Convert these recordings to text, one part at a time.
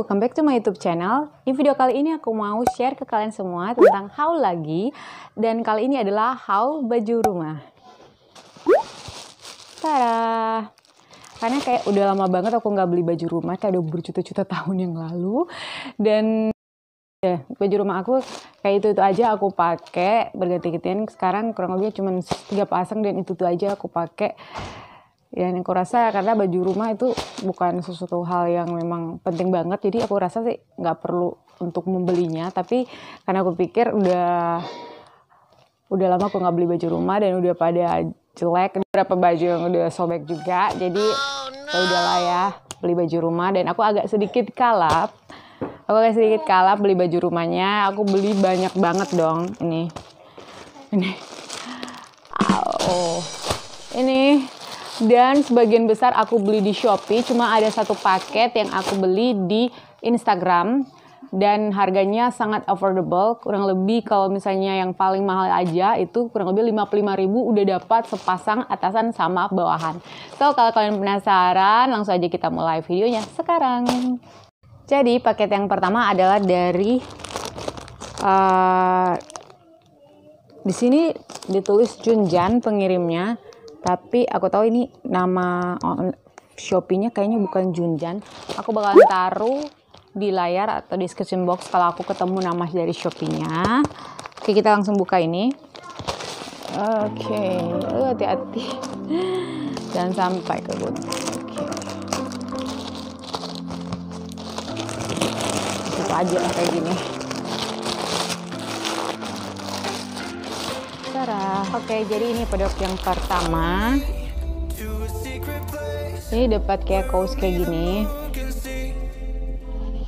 welcome back to my YouTube channel. Di video kali ini aku mau share ke kalian semua tentang haul lagi dan kali ini adalah haul baju rumah. Tada! Karena kayak udah lama banget aku nggak beli baju rumah, kayak udah berjuta-juta tahun yang lalu dan ya baju rumah aku kayak itu itu aja aku pakai berganti-gantian sekarang kurang lebih cuma tiga pasang dan itu itu aja aku pakai yang aku rasa karena baju rumah itu bukan sesuatu hal yang memang penting banget. Jadi aku rasa sih nggak perlu untuk membelinya. Tapi karena aku pikir udah udah lama aku nggak beli baju rumah dan udah pada jelek beberapa baju yang udah sobek juga. Jadi ya udahlah ya beli baju rumah. Dan aku agak sedikit kalap. Aku agak sedikit kalap beli baju rumahnya. Aku beli banyak banget dong. Ini. Ini. Oh ini dan sebagian besar aku beli di Shopee cuma ada satu paket yang aku beli di Instagram. Dan harganya sangat affordable kurang lebih kalau misalnya yang paling mahal aja itu kurang lebih 55.000 udah dapat sepasang atasan sama bawahan. So kalau kalian penasaran langsung aja kita mulai videonya sekarang. Jadi paket yang pertama adalah dari uh, di sini ditulis Junjan pengirimnya tapi aku tahu ini nama Shopee-nya kayaknya bukan Junjan. Aku bakalan taruh di layar atau description box kalau aku ketemu nama dari Shopee-nya. Oke, kita langsung buka ini. Oke, uh, hati-hati. Jangan sampai ke Oke. Itu aja kayak gini. Oke, jadi ini produk yang pertama. Ini dapat kayak kaos kayak gini.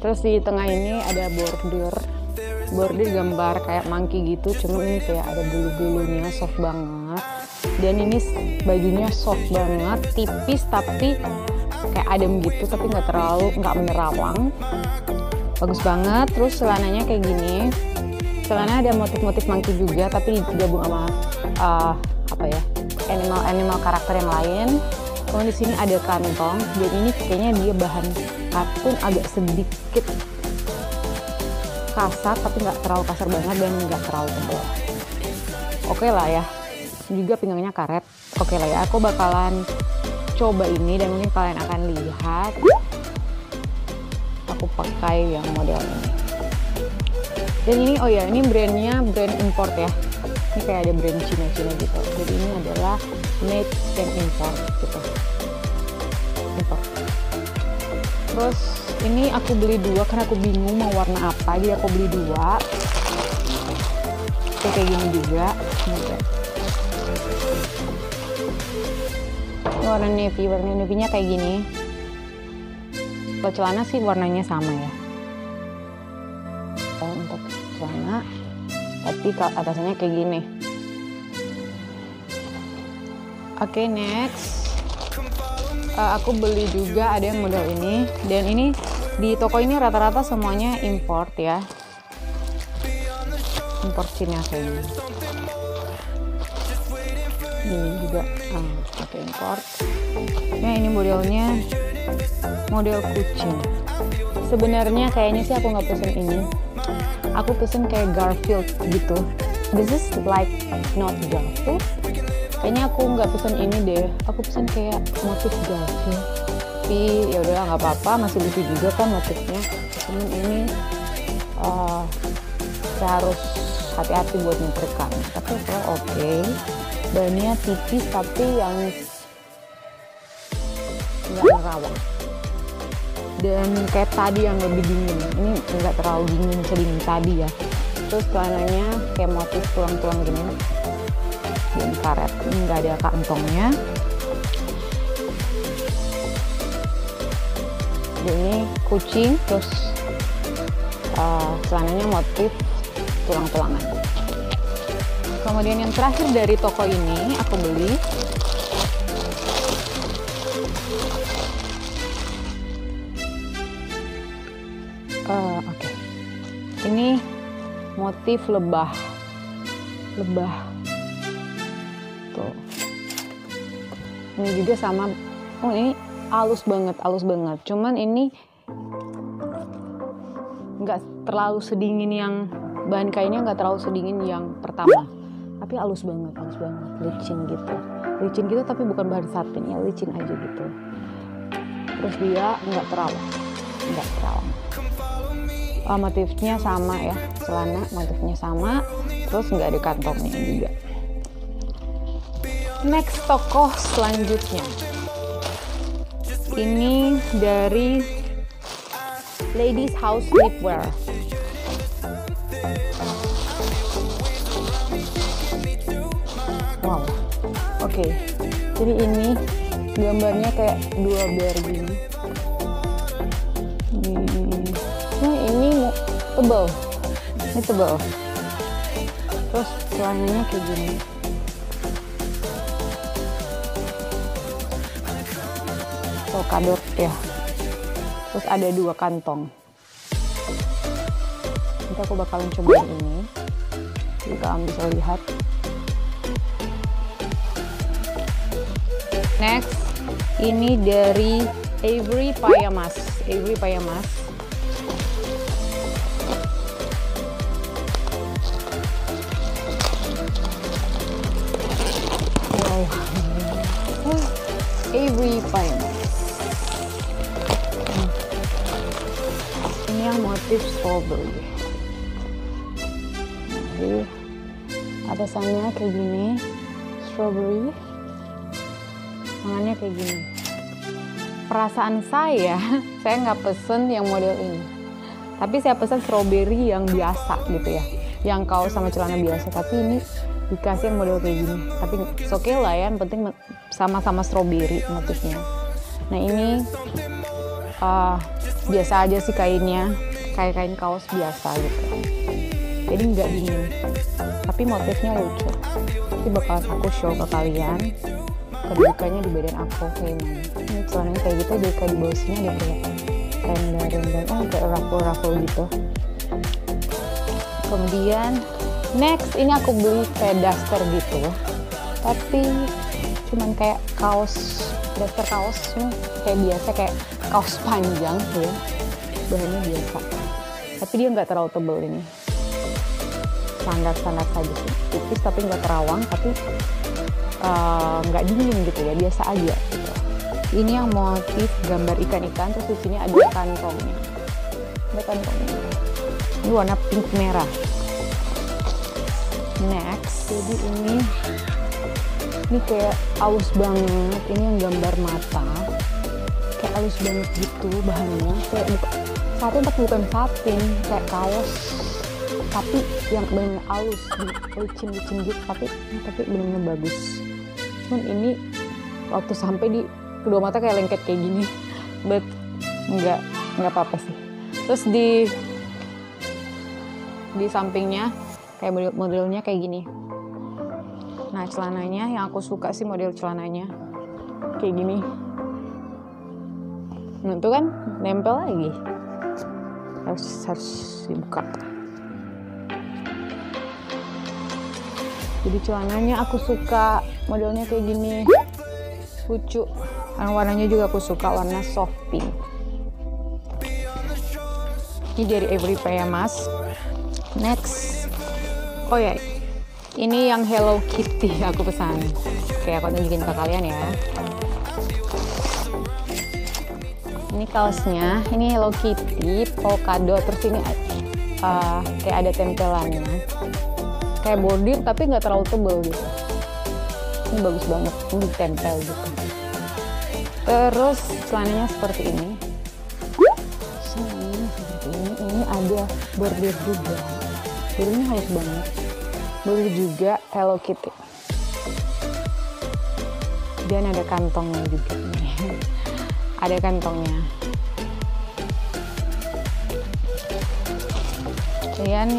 Terus di tengah ini ada bordir. Bordir gambar kayak monkey gitu, cuma ini kayak ada bulu-bulunya soft banget. Dan ini bajunya soft banget, tipis tapi kayak adem gitu, tapi nggak terlalu nggak menerawang. Bagus banget. Terus celananya kayak gini celana ada motif-motif monkey juga tapi digabung sama uh, apa ya animal animal karakter yang lain. Kemudian di sini ada kantong dan ini kayaknya dia bahan katun agak sedikit kasar tapi nggak terlalu kasar banget dan nggak terlalu tebal. Oke okay lah ya juga pinggangnya karet. Oke okay lah ya aku bakalan coba ini dan mungkin kalian akan lihat aku pakai yang model ini. Dan ini oh ya ini brandnya brand import ya ini kayak ada brand Cina-Cina gitu. Jadi ini adalah made and import gitu. Import. Terus ini aku beli dua karena aku bingung mau warna apa. Jadi aku beli dua. Oke, kayak gini juga. Ini warna navy. Warna navy nya kayak gini. Kalau celana sih warnanya sama ya tapi atasannya kayak gini. Oke okay, next. Uh, aku beli juga ada yang model ini. Dan ini di toko ini rata-rata semuanya import ya. Import Cina kayak ini juga uh, pakai import. Ya ini modelnya. Model kucing. Sebenarnya kayaknya sih aku nggak pesen ini aku pesen kayak Garfield gitu. This is like not Garfield. Kayaknya aku nggak pesen ini deh. Aku pesen kayak motif Garfield. Tapi ya udah nggak apa-apa. Masih lucu juga kan motifnya. Cuman ini uh, saya harus hati-hati buat nyetrika. Tapi kalau oke. Okay. bannya tipis tapi yang nggak merawat dan kayak tadi yang lebih dingin. Ini nggak terlalu dingin sedingin tadi ya. Terus celananya kayak motif tulang-tulang gini. Dan karet. Ini nggak ada kantongnya. Dan ini kucing terus uh, celananya motif tulang-tulangan. Kemudian yang terakhir dari toko ini aku beli uh, oke. Okay. ini motif lebah. Lebah. Tuh. Ini juga sama. Oh ini halus banget halus banget. Cuman ini nggak terlalu sedingin yang bahan kainnya nggak terlalu sedingin yang pertama. Tapi halus banget halus banget. Licin gitu. Licin gitu tapi bukan bahan satin ya licin aja gitu. Terus dia nggak terawang nggak terawang uh, motifnya sama ya celana motifnya sama terus nggak ada kantongnya juga. Next tokoh selanjutnya. Ini dari Ladies House Sleepwear wow oke. Okay. jadi ini gambarnya kayak dua bear gini tebal. Ini tebal. Terus celananya kayak gini. Polkadot ya. Terus ada dua kantong. Nanti aku bakalan coba ini. Jadi kalian bisa lihat. Next ini dari Avery Payamas. Avery Payamas motif strawberry jadi atasannya kayak gini strawberry. Tangannya kayak gini. Perasaan saya saya nggak pesen yang model ini. Tapi saya pesen strawberry yang biasa gitu ya. Yang kaos sama celana biasa. Tapi ini dikasih yang model kayak gini. Tapi oke okay lah ya yang penting sama-sama strawberry motifnya. Nah ini uh, biasa aja sih kainnya kayak kain kaos biasa gitu jadi nggak dingin. Tapi motifnya lucu. Nanti bakal aku show ke kalian kedudukannya di badan aku kayak gimana ini celananya kayak gitu di kayak di bawah sini ada kayak renda-renda oh kayak ruffle-ruffle gitu. Kemudian next ini aku beli kayak daster gitu. Tapi cuman kayak kaos daster kaos kayak biasa kayak kaos panjang ya bahannya biasa tapi dia nggak terlalu tebel ini. Standar-standar saja sih. Tipis tapi nggak terawang tapi nggak uh, dingin gitu ya. Biasa aja gitu. Ini yang motif gambar ikan-ikan terus di sini ada kantongnya. Ada kantongnya. Ini warna pink merah. Next. Jadi ini ini kayak aus banget. Ini yang gambar mata. Kayak halus banget gitu bahannya. Kayak satin tapi bukan satin kayak kaos. Tapi yang benar halus licin-licin gitu tapi tapi benar-benar bagus. Cuman ini waktu sampai di kedua mata kayak lengket kayak gini but nggak nggak apa-apa sih. Terus di di sampingnya kayak model modelnya kayak gini. Nah celananya yang aku suka sih model celananya kayak gini. Nah itu kan nempel lagi harus harus dibuka. Jadi celananya aku suka modelnya kayak gini. Lucu. Dan warnanya juga aku suka warna soft pink. Ini dari Every Payamas next. Oh ya ini yang Hello Kitty aku pesan. Oke aku tunjukin ke kalian ya ini kaosnya. Ini Hello Kitty polkadot terus ini uh, kayak ada tempelannya. Kayak bordir tapi nggak terlalu tebel gitu. Ini bagus banget ini tempel gitu. Terus celananya seperti ini. Celananya seperti ini. Ini ada bordir juga. Bordirnya halus banget. Bordir juga Hello Kitty. Dan ada kantongnya juga ada kantongnya. Kemudian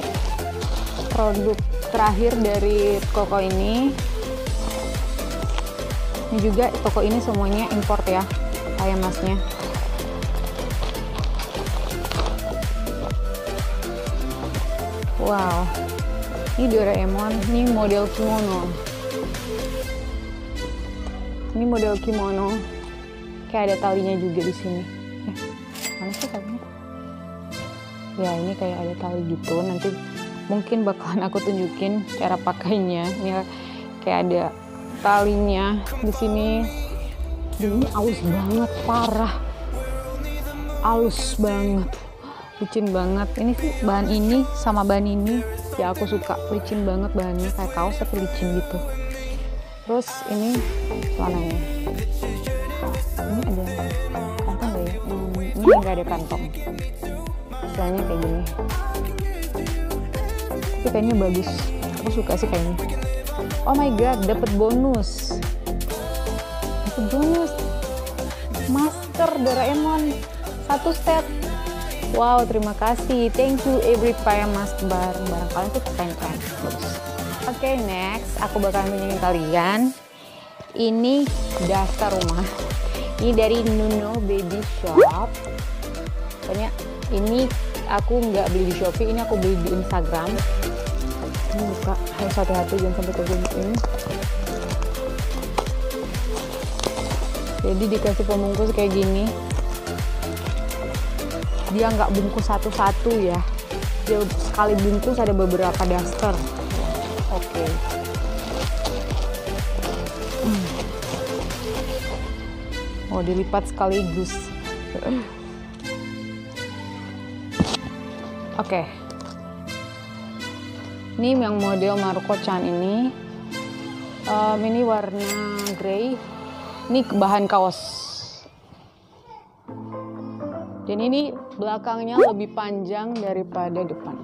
produk terakhir dari toko ini. Ini juga toko ini semuanya import ya kayak masnya. Wow ini Doraemon ini model kimono. Ini model kimono kayak ada talinya juga di sini. Eh, mana sih talinya? Ya ini kayak ada tali gitu. Nanti mungkin bakalan aku tunjukin cara pakainya. Ini kayak ada talinya di sini. Ini aus banget parah. Aus banget. Licin banget. Ini sih bahan ini sama bahan ini. Ya aku suka. Licin banget bahannya. Kayak kaos tapi licin gitu. Terus ini celananya ini ada kantong ya? Hmm, ini nggak ada kantong. Celananya kayak gini. Tapi kayaknya bagus. Aku suka sih kayaknya. Oh my god dapat bonus. Dapat bonus. Masker Doraemon. Satu set wow terima kasih. Thank you every time mas barang barang kalian tuh keren keren. Bagus. Oke okay, next. Aku bakal menyanyi kalian. Ini dasar rumah ini dari Nuno Baby Shop. Pokoknya ini aku nggak beli di Shopee ini aku beli di Instagram. Ini buka harus hati-hati jangan sampai kegunting jadi dikasih pembungkus kayak gini. Dia nggak bungkus satu-satu ya. Dia sekali bungkus ada beberapa daster. Oke. okay. Oh dilipat sekaligus. Oke. Okay. ini yang model Marco Chan ini. Um, ini warna grey. Ini bahan kaos. Dan ini belakangnya lebih panjang daripada depan.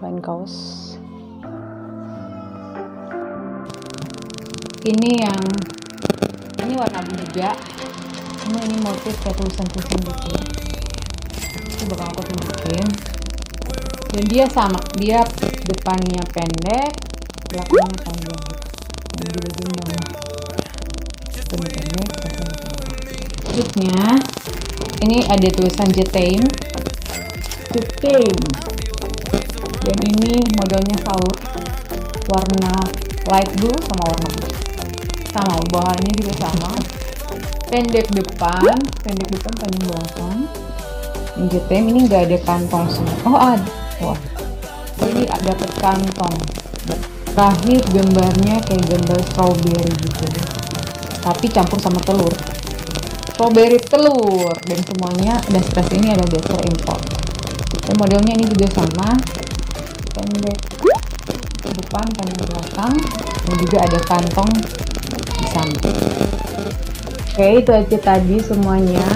Ban kaos. Ini yang ini warna abu juga. Ini ini motif kayak tulisan-tulisan gitu. Itu bakal aku tunjukin. Dan dia sama dia depannya pendek belakangnya panjang gitu. Dan di bagian bawah pendek selanjutnya ini ada tulisan Jetame Jetame dan ini modelnya salut warna light blue sama warna blue sama bahannya juga sama. Pendek depan pendek depan panjang belakang. Ini Jetame ini nggak ada kantong semua. Oh ada. Wah. Ini dapat kantong. Terakhir gambarnya kayak gambar strawberry gitu tapi campur sama telur. Strawberry telur. Dan semuanya dan stres ini ada dasar import. Dan modelnya ini juga sama. Pendek depan panjang belakang dan juga ada kantong di samping. Oke itu aja tadi semuanya.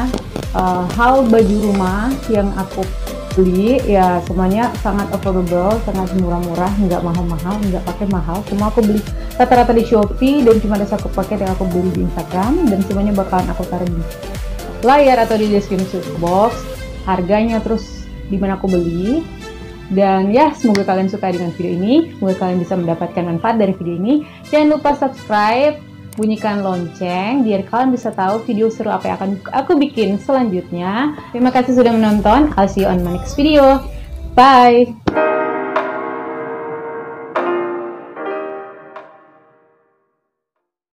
Uh, hal baju rumah yang aku beli ya semuanya sangat affordable sangat murah-murah nggak mahal-mahal nggak pakai mahal. Semua aku beli rata-rata di Shopee dan cuma ada satu paket yang aku beli di Instagram dan semuanya bakalan aku taruh di layar atau di description box. Harganya terus di mana aku beli dan ya semoga kalian suka dengan video ini semoga kalian bisa mendapatkan manfaat dari video ini jangan lupa subscribe bunyikan lonceng biar kalian bisa tahu video seru apa yang akan aku bikin selanjutnya. Terima kasih sudah menonton. I'll see you on my next video. Bye!